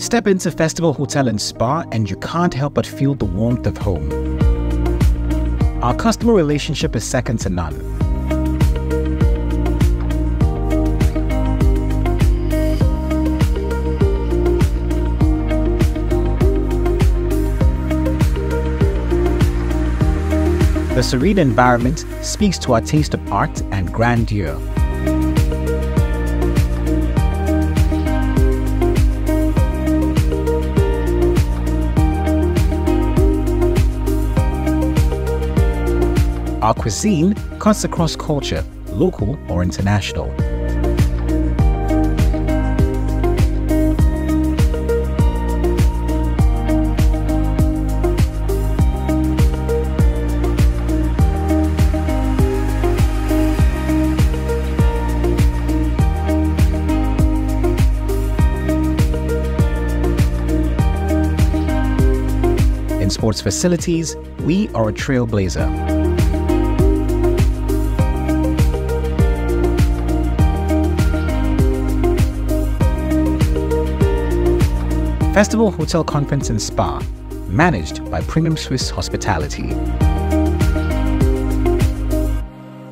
Step into Festival Hotel and Spa, and you can't help but feel the warmth of home. Our customer relationship is second to none. The serene environment speaks to our taste of art and grandeur. Our cuisine cuts across culture, local or international. In sports facilities, we are a trailblazer. Festival Hotel Conference and Spa, managed by Premium Swiss Hospitality.